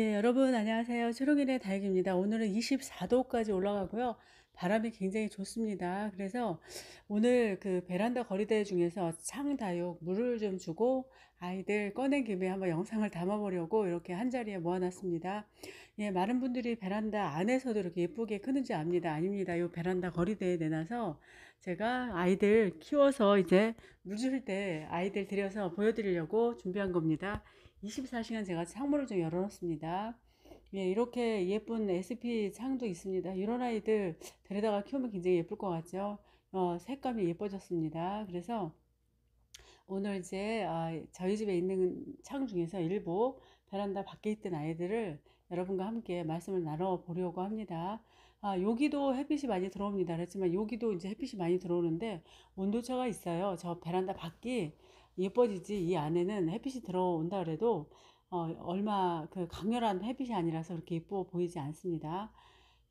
예, 여러분 안녕하세요. 초록인의 다육입니다. 오늘은 24도까지 올라가고요. 바람이 굉장히 좋습니다. 그래서 오늘 그 베란다 거리대 중에서 창다육 물을 좀 주고 아이들 꺼낸 김에 한번 영상을 담아보려고 이렇게 한 자리에 모아놨습니다. 예, 많은 분들이 베란다 안에서도 이렇게 예쁘게 크는지 압니다. 아닙니다. 이 베란다 거리대에 내놔서 제가 아이들 키워서 이제 물 줄 때 아이들 들여서 보여드리려고 준비한 겁니다. 24시간 제가 창문을 좀 열어놓습니다. 예, 이렇게 예쁜 SP 창도 있습니다. 이런 아이들 데려다가 키우면 굉장히 예쁠 것 같죠? 어, 색감이 예뻐졌습니다. 그래서 오늘 이제 아, 저희 집에 있는 창 중에서 일부 베란다 밖에 있던 아이들을 여러분과 함께 말씀을 나눠 보려고 합니다. 아, 여기도 햇빛이 많이 들어옵니다. 그렇지만 여기도 이제 햇빛이 많이 들어오는데 온도차가 있어요. 저 베란다 밖이 예뻐지지 이 안에는 햇빛이 들어온다 그래도 어, 얼마 그 강렬한 햇빛이 아니라서 그렇게 예뻐 보이지 않습니다.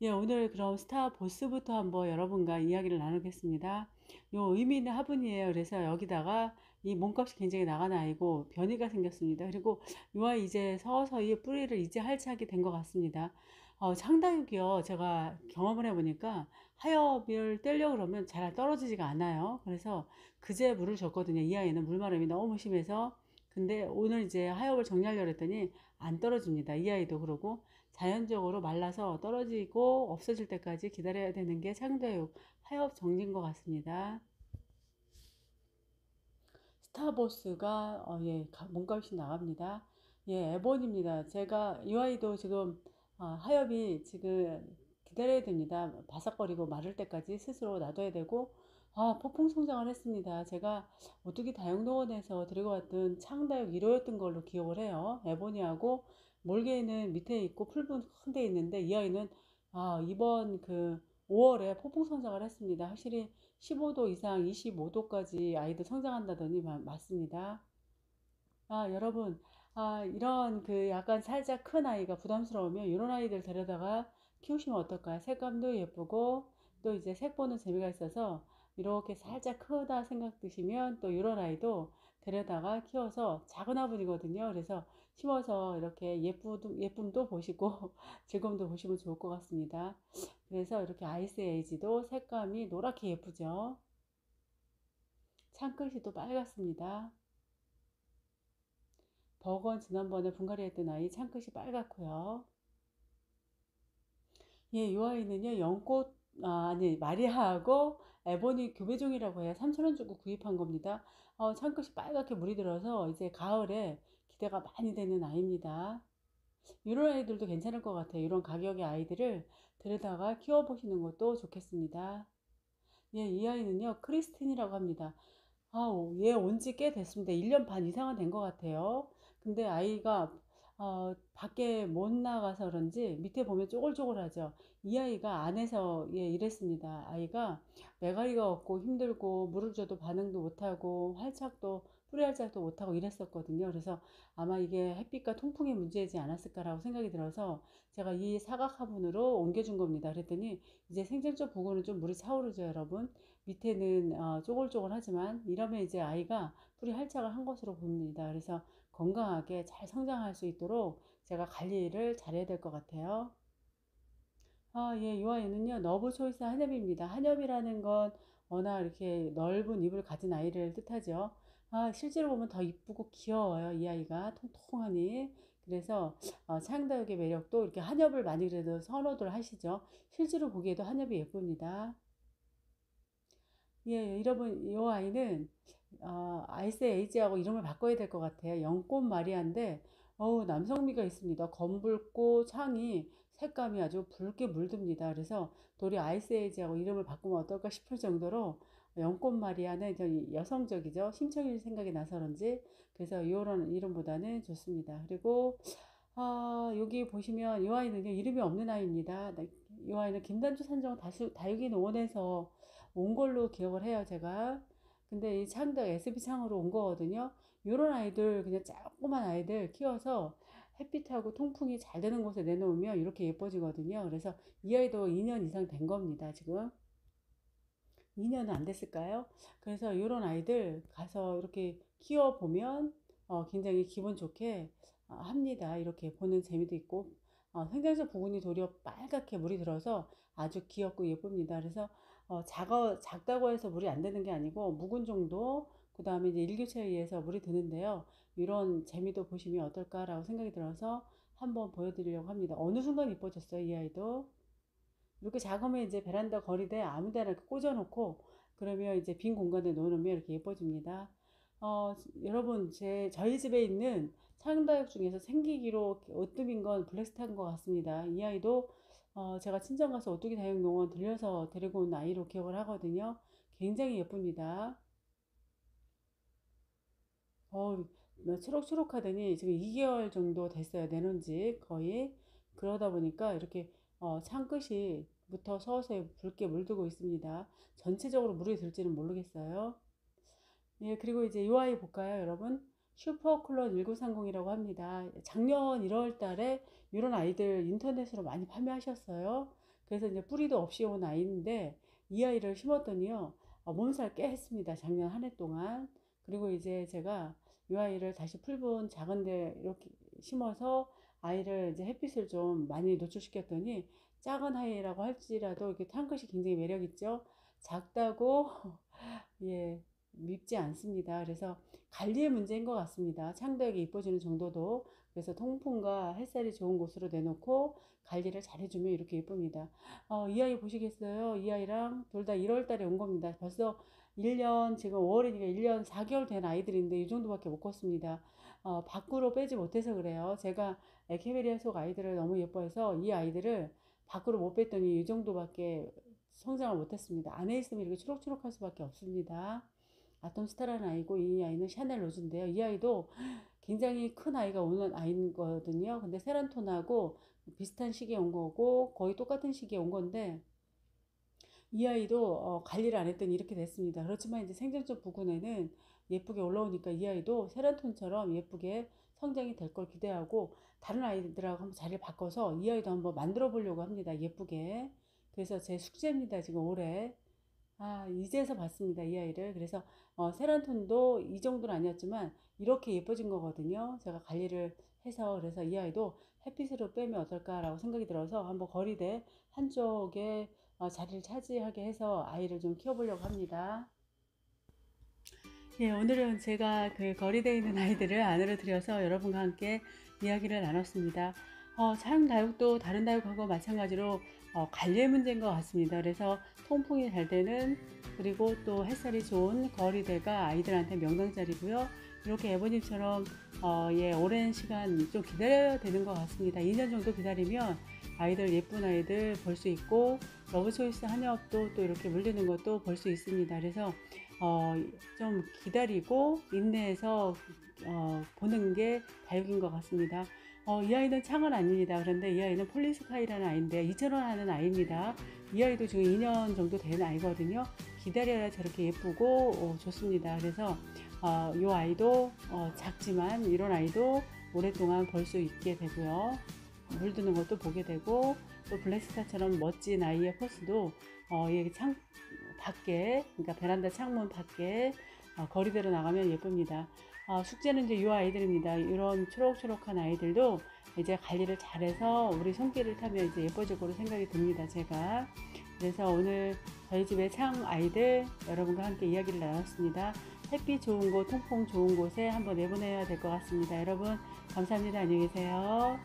예, 오늘 그럼 스타 보스부터 한번 여러분과 이야기를 나누겠습니다. 요 의미 있는 화분이에요. 그래서 여기다가 이 몸값이 굉장히 나간 아이고 변이가 생겼습니다. 그리고 요 아이 이제 서서히 뿌리를 이제 할차게 된 것 같습니다. 어, 상당히요. 제가 경험을 해보니까 하엽을 떼려 그러면 잘 떨어지지가 않아요. 그래서 그제 물을 줬거든요. 이 아이는 물마름이 너무 심해서 근데 오늘 이제 하엽을 정리하려고 했더니 안 떨어집니다. 이 아이도 그러고 자연적으로 말라서 떨어지고 없어질 때까지 기다려야 되는 게 창도육 하엽 정리인 것 같습니다. 스타버스가 어, 예, 몸값이 나갑니다. 예, 에본입니다. 제가 이 아이도 지금 어, 하엽이 지금 기다려야 됩니다. 바삭거리고 마를 때까지 스스로 놔둬야 되고 아, 폭풍 성장을 했습니다. 제가 오뚜기 다육농원에서 들고 왔던 창다육 1호였던 걸로 기억을 해요. 에보니하고 몰개는 밑에 있고 풀분 큰 데 있는데 이 아이는 아, 이번 그 5월에 폭풍 성장을 했습니다. 확실히 15도 이상 25도까지 아이들 성장한다더니 맞습니다. 아, 여러분, 아, 이런 그 약간 살짝 큰 아이가 부담스러우면 이런 아이들 데려다가 키우시면 어떨까요? 색감도 예쁘고 또 이제 색 보는 재미가 있어서 이렇게 살짝 크다 생각 드시면 또 이런 아이도 데려다가 키워서 작은 화분이거든요. 그래서 심어서 이렇게 예쁘도, 예쁨도 보시고 즐거움도 보시면 좋을 것 같습니다. 그래서 이렇게 아이스 에이지도 색감이 노랗게 예쁘죠. 창끝이 또 빨갛습니다. 버건 지난번에 분갈이 했던 아이 창끝이 빨갛고요. 예, 이 아이는요, 연꽃, 아, 아니, 마리아하고 에보니 교배종이라고 해야 3천원 주고 구입한 겁니다. 어, 창끝이 빨갛게 물이 들어서 이제 가을에 기대가 많이 되는 아이입니다. 이런 아이들도 괜찮을 것 같아요. 이런 가격의 아이들을 들여다가 키워보시는 것도 좋겠습니다. 예, 이 아이는요, 크리스틴이라고 합니다. 아우, 얘 온 지 꽤 됐습니다. 1년 반 이상은 된 것 같아요. 근데 아이가 어, 밖에 못 나가서 그런지 밑에 보면 쪼글쪼글하죠. 이 아이가 안에서 예, 이랬습니다. 아이가 매가리가 없고 힘들고 물을 줘도 반응도 못하고 활착도 뿌리 활착도 못하고 이랬었거든요. 그래서 아마 이게 햇빛과 통풍의 문제이지 않았을까라고 생각이 들어서 제가 이 사각 화분으로 옮겨준 겁니다. 그랬더니 이제 생장점 부분은 좀 물이 차오르죠, 여러분. 밑에는 어, 쪼글쪼글하지만 이러면 이제 아이가 뿌리 활착을 한 것으로 보입니다. 그래서 건강하게 잘 성장할 수 있도록 제가 관리를 잘해야 될 것 같아요. 아, 예, 이 아이는요, 너브 초이스 한엽입니다. 한엽이라는 건 워낙 이렇게 넓은 입을 가진 아이를 뜻하죠. 아, 실제로 보면 더 이쁘고 귀여워요. 이 아이가 통통하니. 그래서 어, 창다육의 매력도 이렇게 한엽을 많이 그래도 선호들 하시죠. 실제로 보기에도 한엽이 예쁩니다. 예, 여러분, 이 아이는 어, 아이스 에이지하고 이름을 바꿔야 될 것 같아요. 연꽃 마리아인데 어우 남성미가 있습니다. 검붉고 창이 색감이 아주 붉게 물듭니다. 그래서 도리 아이스 에이지하고 이름을 바꾸면 어떨까 싶을 정도로 연꽃 마리아는 여성적이죠. 심청일 생각이 나서 그런지 그래서 이런 이름보다는 좋습니다. 그리고 아, 여기 보시면 이 아이는 이름이 없는 아이입니다. 이 아이는 김단주 산정 다육이 농원에서 온 걸로 기억을 해요, 제가. 근데 이 창도 SB 창으로 온 거거든요. 요런 아이들, 그냥 조그만 아이들 키워서 햇빛하고 통풍이 잘 되는 곳에 내놓으면 이렇게 예뻐지거든요. 그래서 이 아이도 2년 이상 된 겁니다, 지금. 2년은 안 됐을까요? 그래서 이런 아이들 가서 이렇게 키워 보면 어, 굉장히 기분 좋게 어, 합니다. 이렇게 보는 재미도 있고 어, 생장수 부분이 도리어 빨갛게 물이 들어서 아주 귀엽고 예쁩니다. 그래서 어, 작아, 작다고 해서 물이 안 되는 게 아니고 묵은 정도 그 다음에 이제 일교차에 의해서 물이 드는데요. 이런 재미도 보시면 어떨까라고 생각이 들어서 한번 보여드리려고 합니다. 어느 순간 이뻐졌어요, 이 아이도. 이렇게 작으면 이제 베란다 거리대 아무 데나 이렇게 꽂아놓고 그러면 이제 빈 공간에 놓으면 이렇게 예뻐집니다. 어, 여러분, 제, 저희 집에 있는 창다육 중에서 생기기로 오뚜기인 건 블랙스타인 것 같습니다. 이 아이도 어, 제가 친정 가서 오뚜기 다육농원 들려서 데리고 온 아이로 기억을 하거든요. 굉장히 예쁩니다. 어, 뭐 초록초록 하더니 지금 2개월 정도 됐어요. 내놓은 지 거의. 그러다 보니까 이렇게 어, 창끝이 부터 서서히 붉게 물들고 있습니다. 전체적으로 물이 들지는 모르겠어요. 예, 그리고 이제 이 아이 볼까요, 여러분? 슈퍼클론 1930이라고 합니다. 작년 1월 달에 이런 아이들 인터넷으로 많이 판매하셨어요. 그래서 이제 뿌리도 없이 온 아이인데 이 아이를 심었더니요. 어, 몸살 꽤 했습니다. 작년 한 해 동안. 그리고 이제 제가 이 아이를 다시 풀분 작은데 이렇게 심어서 아이를 이제 햇빛을 좀 많이 노출시켰더니 작은 아이라고 할지라도 이렇게 탕끝이 굉장히 매력 있죠. 작다고 예 밉지 않습니다. 그래서 관리의 문제인 것 같습니다. 창도에게 이뻐지는 정도도 그래서 통풍과 햇살이 좋은 곳으로 내놓고 관리를 잘해주면 이렇게 예쁩니다. 어, 이 아이 보시겠어요? 이 아이랑 둘 다 1월 달에 온 겁니다. 벌써 1년 지금 5월이니까 1년 4개월 된 아이들인데 이 정도밖에 못 컸습니다. 어, 밖으로 빼지 못해서 그래요. 제가 에케베리아 속 아이들을 너무 예뻐해서 이 아이들을 밖으로 못 뺐더니 이 정도밖에 성장을 못했습니다. 안에 있으면 이렇게 초록초록할 수밖에 없습니다. 아톰스타라는 아이고 이 아이는 샤넬 로즈인데요. 이 아이도 굉장히 큰 아이가 오는 아이거든요. 근데 세란톤하고 비슷한 시기에 온 거고 거의 똑같은 시기에 온 건데 이 아이도 어, 관리를 안 했더니 이렇게 됐습니다. 그렇지만 이제 생장점 부근에는 예쁘게 올라오니까 이 아이도 세란톤처럼 예쁘게 성장이 될 걸 기대하고 다른 아이들하고 한번 자리를 바꿔서 이 아이도 한번 만들어 보려고 합니다. 예쁘게. 그래서 제 숙제입니다. 지금 올해. 아, 이제서 봤습니다. 이 아이를. 그래서 어, 세란톤도 이 정도는 아니었지만 이렇게 예뻐진 거거든요. 제가 관리를 해서 그래서 이 아이도 햇빛으로 빼면 어떨까라고 생각이 들어서 한번 거리대 한쪽에 어, 자리를 차지하게 해서 아이를 좀 키워보려고 합니다. 예, 오늘은 제가 그 걸이대에 있는 아이들을 안으로 들여서 여러분과 함께 이야기를 나눴습니다. 어, 사용 다육도 다른 다육하고 마찬가지로 어, 관리의 문제인 것 같습니다. 그래서 통풍이 잘 되는 그리고 또 햇살이 좋은 걸이대가 아이들한테 명당자리고요. 이렇게 에보니처럼 어, 예, 오랜 시간 좀 기다려야 되는 것 같습니다. 2년 정도 기다리면 아이들 예쁜 아이들 볼 수 있고 러브초이스 한엽도 또 이렇게 물리는 것도 볼 수 있습니다. 그래서 어, 좀 기다리고 인내해서 어, 보는 게 다육인 것 같습니다. 어, 이 아이는 창은 아닙니다. 그런데 이 아이는 폴리스카이라는 아이인데 2,000원 하는 아이입니다. 이 아이도 지금 2년 정도 된 아이거든요. 기다려야 저렇게 예쁘고 어, 좋습니다. 그래서 어, 이 아이도 어, 작지만 이런 아이도 오랫동안 볼 수 있게 되고요. 물드는 것도 보게 되고 또 블랙스타처럼 멋진 아이의 포스도 어, 창 밖에 그러니까 베란다 창문 밖에 어, 거리대로 나가면 예쁩니다. 어, 숙제는 이제 이 아이들입니다. 이런 초록초록한 아이들도 이제 관리를 잘해서 우리 손길을 타면 이제 예뻐질 거로 생각이 듭니다. 제가 그래서 오늘 저희 집의 창 아이들 여러분과 함께 이야기를 나눴습니다. 햇빛 좋은 곳, 통풍 좋은 곳에 한번 내보내야 될 것 같습니다. 여러분 감사합니다. 안녕히 계세요.